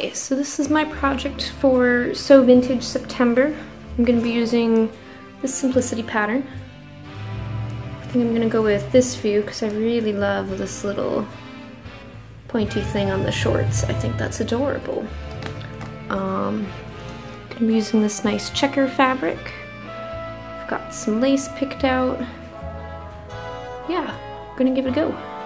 Hi, so this is my project for Sew Vintage September. I'm going to be using this Simplicity pattern. I think I'm going to go with this view because I really love this little pointy thing on the shorts. I think that's adorable. Um, I'm going to be using this nice checker fabric. I've got some lace picked out. Yeah, I'm going to give it a go.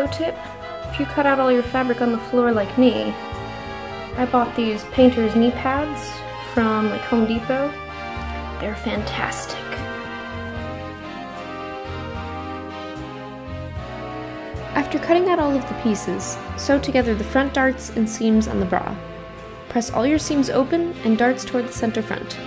Pro tip, if you cut out all your fabric on the floor like me, I bought these painter's knee pads from like Home Depot. They're fantastic. After cutting out all of the pieces, sew together the front darts and seams on the bra. Press all your seams open and darts toward the center front.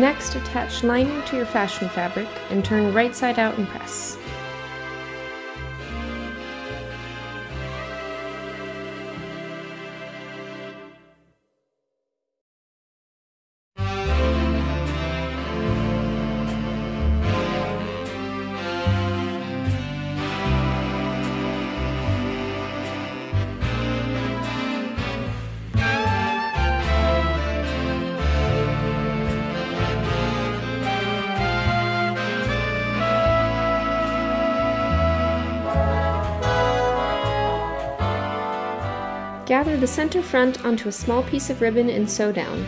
Next, attach lining to your fashion fabric and turn right side out and press. Gather the center front onto a small piece of ribbon and sew down.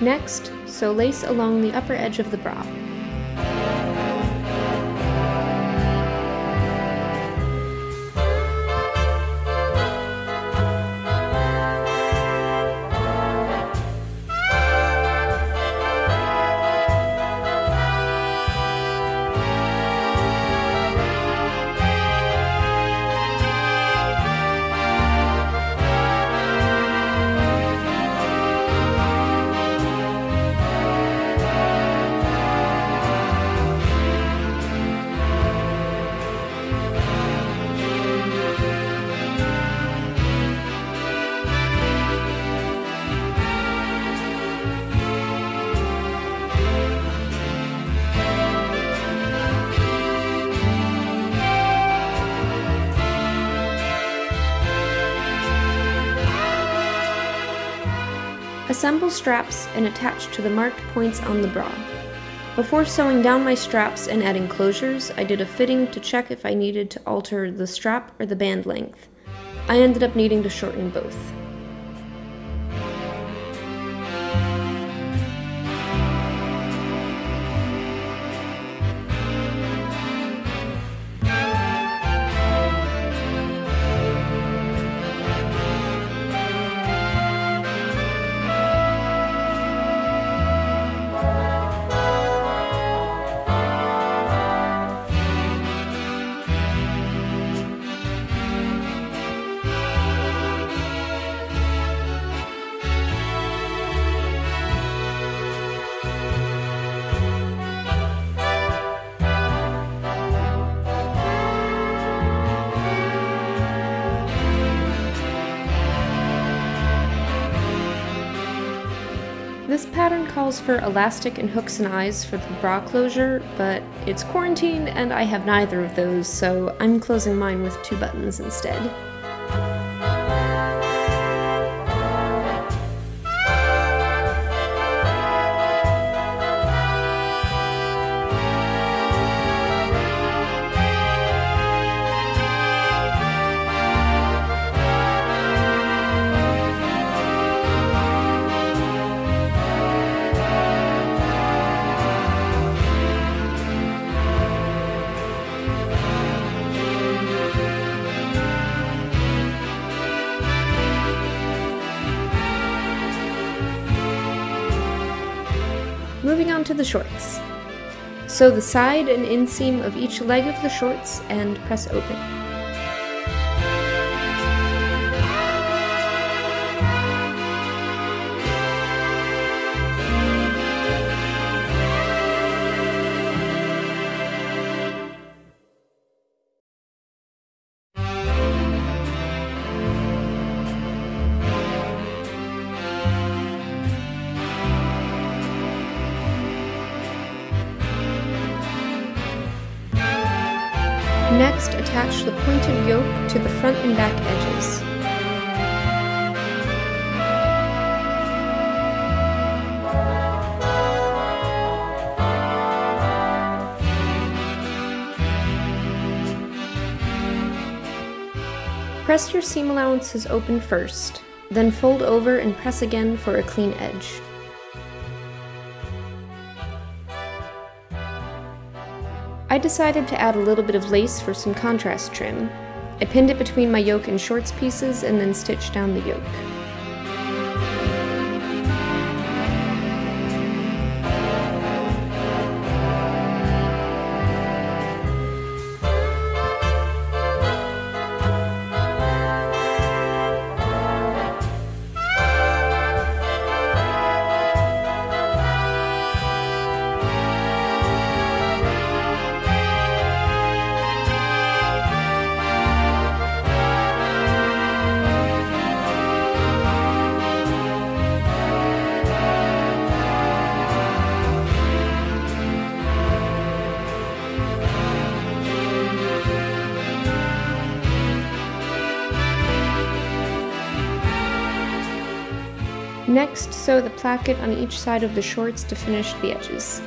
Next, sew lace along the upper edge of the bra. Assemble straps and attach to the marked points on the bra. Before sewing down my straps and adding closures, I did a fitting to check if I needed to alter the strap or the band length. I ended up needing to shorten both. Pattern calls for elastic and hooks and eyes for the bra closure, but it's quarantine and I have neither of those, so I'm closing mine with two buttons instead. Moving on to the shorts. Sew the side and inseam of each leg of the shorts and press open. Next, attach the pointed yoke to the front and back edges. Press your seam allowances open first, then fold over and press again for a clean edge. I decided to add a little bit of lace for some contrast trim. I pinned it between my yoke and shorts pieces and then stitched down the yoke. Next, sew the placket on each side of the shorts to finish the edges.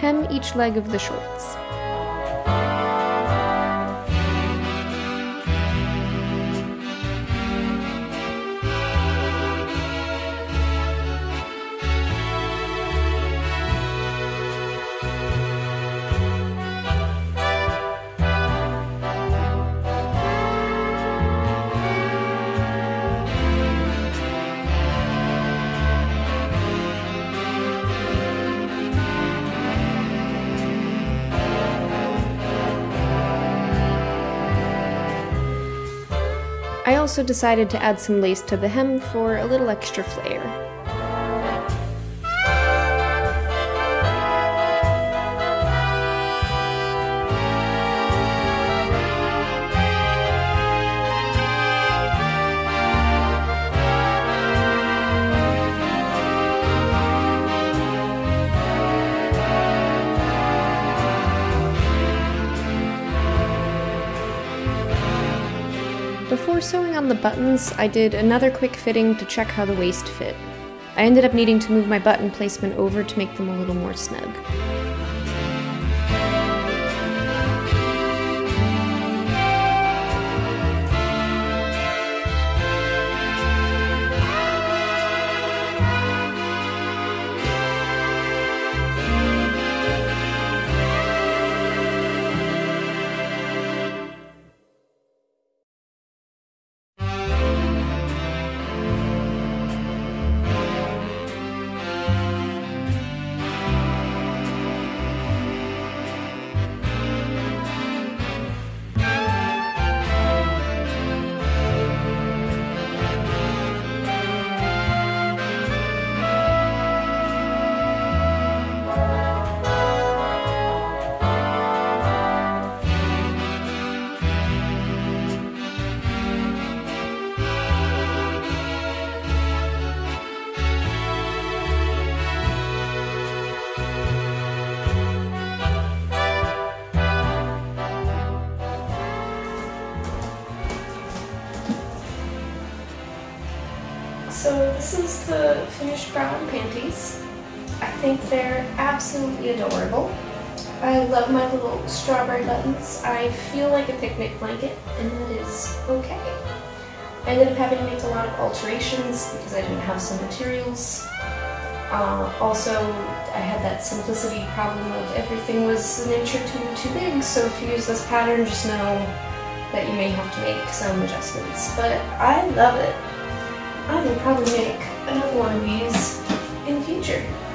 Hem each leg of the shorts. I also decided to add some lace to the hem for a little extra flair. Before sewing on the buttons, I did another quick fitting to check how the waist fit. I ended up needing to move my button placement over to make them a little more snug. This is the finished brown panties. I think they're absolutely adorable. I love my little strawberry buttons. I feel like a picnic blanket, and that is okay. I ended up having to make a lot of alterations because I didn't have some materials. Uh, also, I had that simplicity problem of everything was an inch or two too big, so if you use this pattern, just know that you may have to make some adjustments. But I love it. I will probably make another one of these in the future.